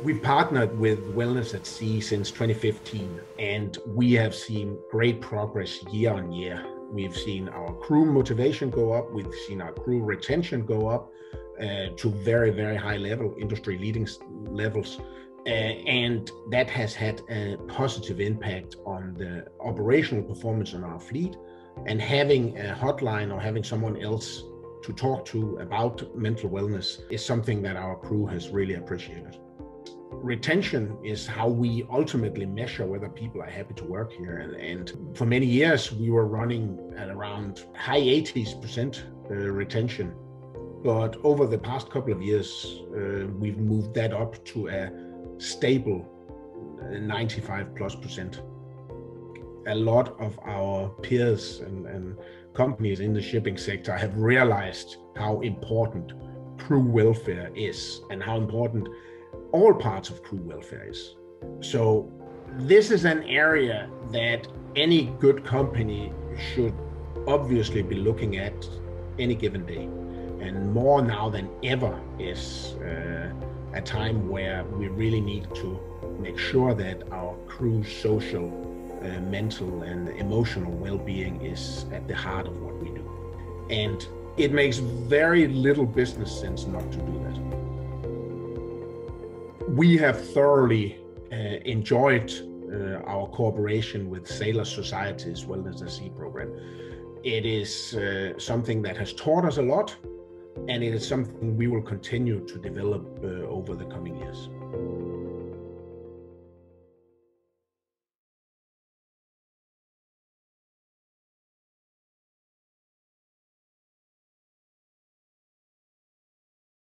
We've partnered with Wellness at Sea since 2015, and we have seen great progress year on year. We've seen our crew motivation go up, we've seen our crew retention go up uh, to very, very high level, industry leading levels. Uh, and that has had a positive impact on the operational performance on our fleet. And having a hotline or having someone else to talk to about mental wellness is something that our crew has really appreciated retention is how we ultimately measure whether people are happy to work here. And, and for many years, we were running at around high 80s percent uh, retention. But over the past couple of years, uh, we've moved that up to a stable uh, 95 plus percent. A lot of our peers and, and companies in the shipping sector have realized how important crew welfare is and how important all parts of crew welfare is. So this is an area that any good company should obviously be looking at any given day. And more now than ever is uh, a time where we really need to make sure that our crew's social, uh, mental, and emotional well being is at the heart of what we do. And it makes very little business sense not to do that we have thoroughly uh, enjoyed uh, our cooperation with Sailors' Society's Wellness at Sea program. It is uh, something that has taught us a lot, and it is something we will continue to develop uh, over the coming years.